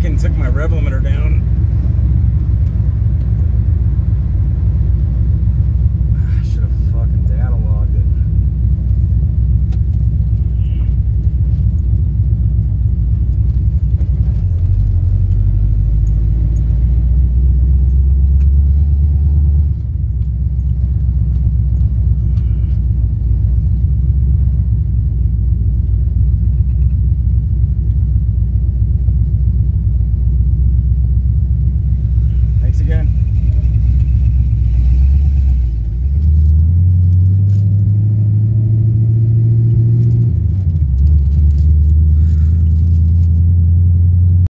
fucking took my rev limiter down again.